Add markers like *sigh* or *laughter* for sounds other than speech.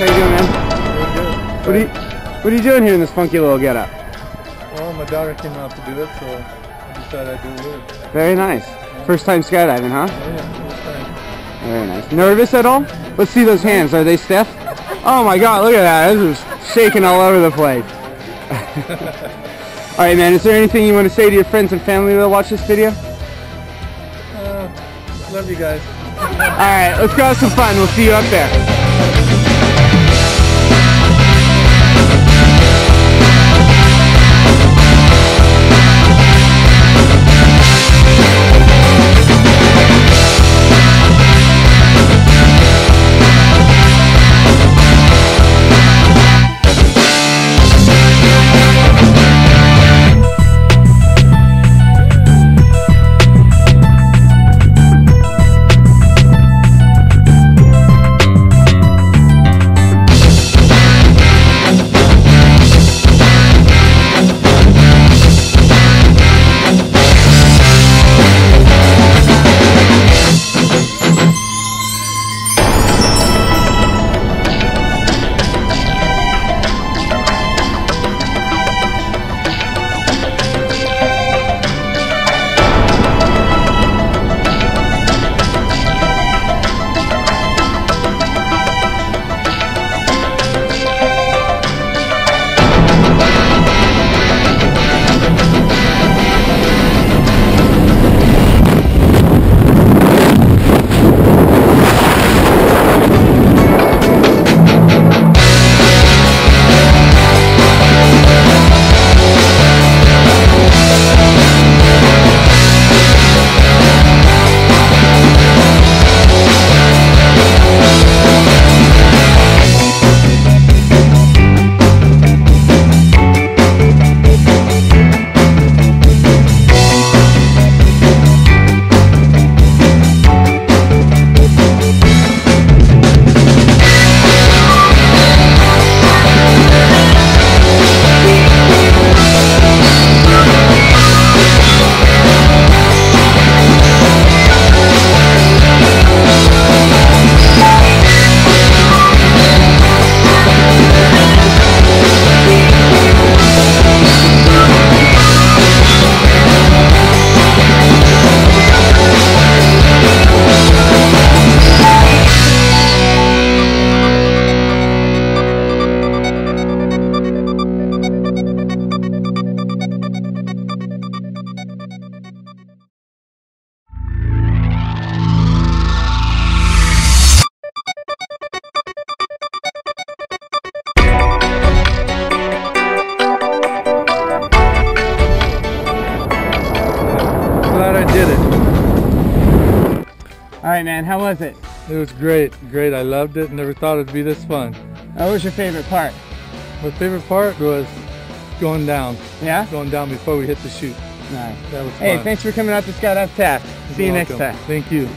What are you What are you doing here in this funky little getup? Well, my daughter came out to do it, so I decided I'd do it with her. Very nice. First time skydiving, huh? Oh, yeah, first time. Very nice. Nervous at all? Let's see those hands. Are they stiff? *laughs* Oh my god, look at that. This is shaking all over the place. *laughs* all right, man. Is there anything you want to say to your friends and family that watch this video? Uh, love you guys. All right, let's go have some fun. We'll see you up there. Man. How was it? It was great, great. I loved it. Never thought it'd be this fun. Uh, what was your favorite part? My favorite part was going down, Yeah. going down before we hit the chute. Nice. That was fun. Hey, thanks for coming out to Skydive Taft. See you You're next time. Thank you.